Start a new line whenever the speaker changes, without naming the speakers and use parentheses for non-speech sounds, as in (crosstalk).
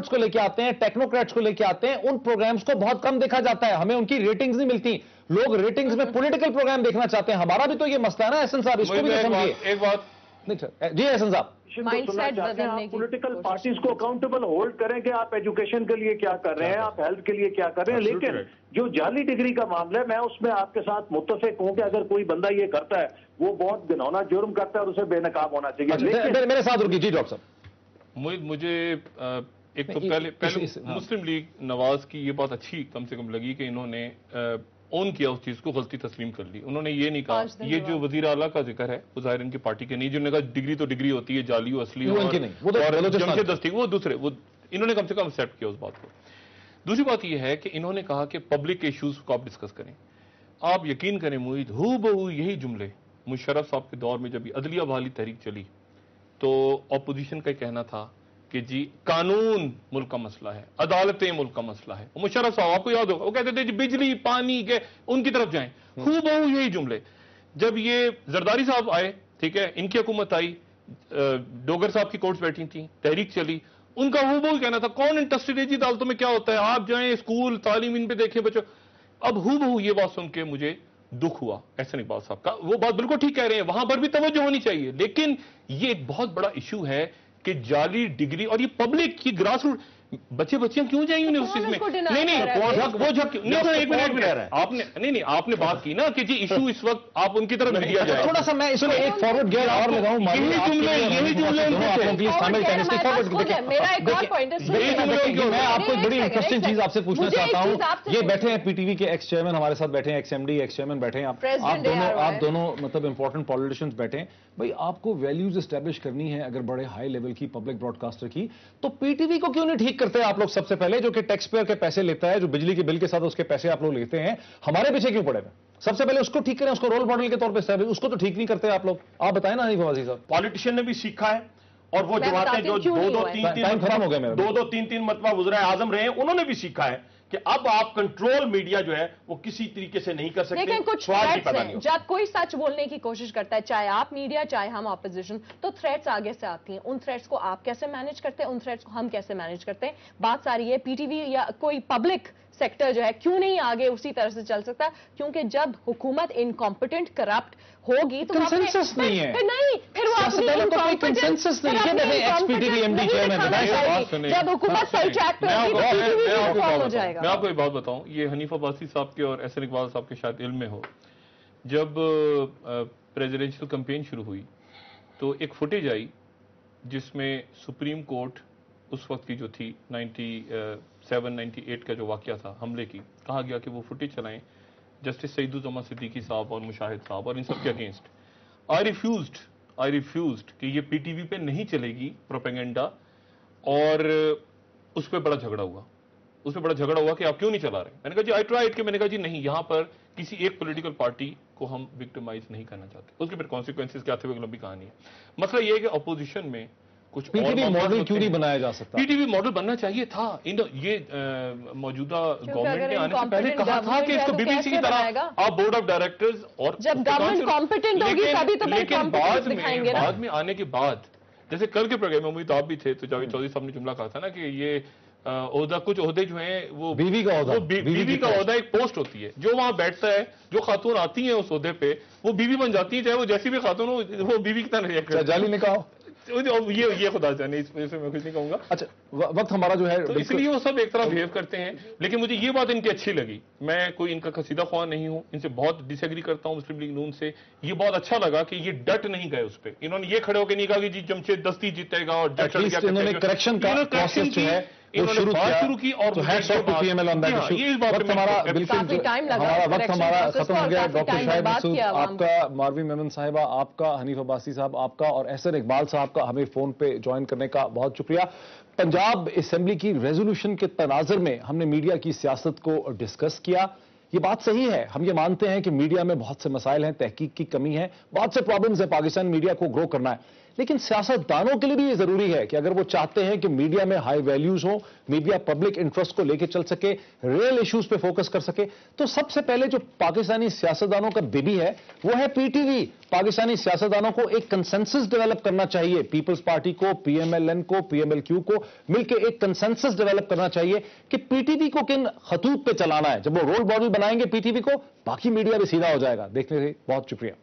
को लेके आते हैं टेक्नोक्रेट्स को लेके आते हैं उन प्रोग्राम्स को बहुत कम देखा जाता है। हमें उनकी रेटिंग्स नहीं मिलती। लोग रेटिंग्स में पॉलिटिकल प्रोग्राम देखना चाहते हैं। हमारा भी तो ये मसला है ना एहसन साहब इसको भी तो
एक
समझिए।
बात एक बात
नहीं सर जी एहसन साहब।
तो पॉलिटिकल पार्टीज़ को अकाउंटेबल होल्ड करें कि आप एजुकेशन के लिए क्या कर रहे हैं आप हेल्थ के लिए क्या कर रहे हैं। लेकिन जो जाली डिग्री का मामला है मैं उसमें आपके साथ मुतफिक हूँ कि अगर कोई बंदा ये करता है वो बहुत घिनौना जुर्म करता है और उसे बेनकाब होना चाहिए।
अच्छा, मेरे साथ रुकी जी डॉक्टर साहब।
मुझे मुझे एक तो
नहीं,
पहले
इस-
पहले
इस- हाँ।
मुस्लिम लीग नवाज़ की ये बात अच्छी कम से कम लगी कि इन्होंने ओन किया उस चीज़ को गलती तस्लीम कर ली। उन्होंने ये नहीं कहा। ये जो। वज़ीर आला का ज़िक्र है वो ज़ाहिर इनकी पार्टी के नहीं जिन्होंने कहा डिग्री तो डिग्री होती है जाली हो असली
वो
और-
तो
जमशेद दस्ती वो दूसरे वो इन्होंने कम से कम एक्सेप्ट किया उस बात को। दूसरी बात यह है कि इन्होंने कहा कि पब्लिक इश्यूज़ को आप डिस्कस करें। आप यकीन करें मुईद हु बहु यही जुमले मुशरफ साहब के दौर में जब अदलिया बहाली तहरीक चली तो ऑपोजिशन का कहना था कि जी कानून मुल्क का मसला है अदालतें मुल्क का मसला है। मुशर्रफ साहब आपको याद होगा वो कहते थे जी बिजली पानी के उनकी तरफ़ जाएँ। हु बहु यही जुमले। जब ये जरदारी साहब आए ठीक है इनकी हुकूमत आई डोगर साहब की कोर्ट्स बैठी थी तहरीक चली उनका हु बहु कहना था कौन इंटरेस्टेड है जी अदालतों में क्या होता है? आप जाए स्कूल तालीम इन पर देखें बच्चों। अब हु बहु ये बात सुन के मुझे दुख हुआ ऐसा इकबाल साहब का वो बात बिल्कुल ठीक कह रहे हैं वहाँ पर भी तवज्जो होनी चाहिए। लेकिन ये एक बहुत बड़ा इशू है कि जाली डिग्री और ये पब्लिक की ग्रास रूट बच्चे बच्चियाँ क्यों जाएँगे यूनिवर्सिटीज में? नहीं नहीं
है?
वो झक वो झक नहीं नहीं, एक मिनट
कह रहा
मिनट आपने नहीं नहीं आपने बात की ना कि जी इशू (laughs) इस वक्त आप उनकी तरफ़ लिया जाए।
थोड़ा सा मैं इसमें एक फॉरवर्ड गियर और लगाऊँ
यही
है, आपके
जुमले- यही जुमले
है,
मैं आपको एक बड़ी इंटरेस्टिंग चीज़ आपसे पूछना चाहता हूँ। ये बैठे हैं पीटीवी के एक्स चेयरमैन हमारे साथ बैठे हैं एक्स एमडी एक्स चेयरमैन बैठे हैं। आप आप दोनों आप दोनों मतलब इंपॉर्टेंट पॉलिटिशियंस बैठे हैं। भाई आपको वैल्यूज़ एस्टेब्लिश करनी है अगर बड़े हाई लेवल की पब्लिक ब्रॉडकास्टर की तो पीटीवी को क्यों नहीं ठीक करते हैं आप लोग सबसे पहले जो कि टैक्स पेयर के पैसे लेता है जो बिजली के बिल के साथ उसके पैसे आप लोग लेते हैं हमारे पीछे क्यों पड़े हुए हैं? सबसे पहले उसको ठीक करें उसको रोल मॉडल के तौर पर उसको तो ठीक नहीं करते आप लोग। आप बताए ना हनीफ वाजी साहब।
पॉलिटिशियन ने भी सीखा है और वो
जवाब
जमातें जो दो दो तीन तीन
टाइम खत्म हो गए
दो दो तीन तीन मतबा वजरा आज़म रहे हैं उन्होंने भी सीखा है। कि अब आप कंट्रोल मीडिया जो है वो किसी तरीके से नहीं कर सकते
लेकिन कुछ
ही।
थ्रेट्स हैं जब कोई सच बोलने की कोशिश करता है चाहे आप मीडिया चाहे हम ऑपोजिशन तो थ्रेट्स आगे से आती हैं। उन थ्रेट्स को आप कैसे मैनेज करते हैं? उन थ्रेट्स को हम कैसे मैनेज करते हैं? बात सारी है पीटीवी या कोई पब्लिक सेक्टर जो है क्यों नहीं आगे उसी तरह से चल सकता क्योंकि जब हुकूमत इनकॉम्पिटेंट करप्ट होगी तो
Consensus नहीं है।
फिर नहीं फिर वो अपनी
वालों का कोई consensus नहीं है। देखिए।
बात सुनिए।
जब हुकूमत सही ट्रैक पे
मैं
होगी
आपको-
तो
एक
हो
बात
जाएगा
मैं आपको एक बात बताऊँ ये हनीफा बासी साहब के और एहसन इकबाल साहब के शायद इल्म में हो जब प्रेसिडेंशियल कैंपेन शुरू हुई तो एक फुटेज आई जिसमें सुप्रीम कोर्ट उस वक्त की जो थी 97 98 का जो वाकया था हमले की, कहा गया कि वो फुटेज चलाएँ जस्टिस सईदुजमा सिद्दीकी साहब और मुशाहिद साहब और इन सब के against I refuse I refuse कि ये पीटीवी पे नहीं चलेगी प्रोपेगेंडा और उस पर बड़ा झगड़ा हुआ। उस पर बड़ा झगड़ा हुआ कि आप क्यों नहीं चला रहे? मैंने कहा, जी आई ट्राइड कि मैंने कहा, जी, नहीं, यहाँ पर किसी एक पॉलिटिकल पार्टी को हम विक्टिमाइज नहीं करना चाहते। उसके फिर कॉन्सिक्वेंसेस क्या थे? वो लंबी कहानी है। मसला ये है कि अपोजिशन में कुछ पीटीबी
मॉडल क्यों नहीं बनाया जा सकता?
पीटीबी मॉडल बनना चाहिए था। इन ये मौजूदा गवर्नमेंट ने आने से पहले कहा था कि इसको
तो
बीबीसी की तरह आप बोर्ड ऑफ़ डायरेक्टर्स और
जब
उसके काम
government
शुरू-
competent होगी, तभी तो
लेकिन बाद में बाद में आने के बाद जैसे कल के प्रोग्राम में उम्मीद आप भी थे तो जावेद चौधरी साहब ने जुमला कहा था ना कि ये ओहदा कुछ ओहदे जो हैं वो
बीवी का ओहदा,
वो बी-
बीवी
बीवी
का।
ओहदा एक पोस्ट होती है। जो वहाँ बैठता है जो खातून आती है उस ओहदे पे वो बीवी बन जाती है चाहे वो जैसी भी खातून हो वो बीवी की तरह रिएक्ट
अच्छा, जाली ने कहा
ये ये खुदा जाने इस वजह से मैं कुछ नहीं कहूँगा।
अच्छा वक्त हमारा जो है
तो इसलिए वो सब एक तरह बिहेव करते हैं लेकिन मुझे ये बात इनकी अच्छी लगी। मैं कोई इनका कसीदा ख्वाह नहीं हूँ इनसे बहुत डिसएग्री करता हूँ मुस्लिम लीग नून से। ये बहुत अच्छा लगा कि ये डट नहीं गए उस पर इन्होंने ये खड़े होकर नहीं कहा कि जी जमशेद दस्ती जीतेगा और
डटेगा करेक्शन इन्होंने correction का process जो है वो शुरू किया
शुरू की और
तो hats off to PML on that issue
ये इस बात
वक्त हमारा बिल्कुल वक्त हमारा खत्म हो गया डॉक्टर शाहिद मसूद आपका मारवी मेमन साहिबा आपका हनीफ अब्बासी साहब आपका और एहसन इकबाल साहब का हमें फ़ोन पे ज्वाइन करने का बहुत शुक्रिया। पंजाब असेंबली की रेजोल्यूशन के तनाजर में हमने मीडिया की सियासत को डिस्कस किया। ये बात सही है। हम ये मानते हैं कि मीडिया में बहुत से मसाइल हैं तहकीक की कमी है। बहुत से प्रॉब्लम्स है पाकिस्तान मीडिया को ग्रो करना है। लेकिन सियासतदानों के लिए भी ये ज़रूरी है कि अगर वो चाहते हैं कि मीडिया में हाई वैल्यूज़ हो, मीडिया पब्लिक इंटरेस्ट को लेकर चल सके रियल इश्यूज़ पे फोकस कर सके तो सबसे पहले जो पाकिस्तानी सियासतदानों का बेबी है, वो है पीटीवी पाकिस्तानी सियासतदानों को एक कंसेंसस डेवलप करना चाहिए। पीपल्स पार्टी को पीएमएलएन को पीएमएलक्यू को मिलकर एक कंसेंसस डेवलप करना चाहिए कि पीटीवी को किन खतूत पे चलाना है। जब वो रोल मॉडल बनाएँगे पीटीवी को, बाकी मीडिया भी सीधा हो जाएगा। देखने से बहुत शुक्रिया।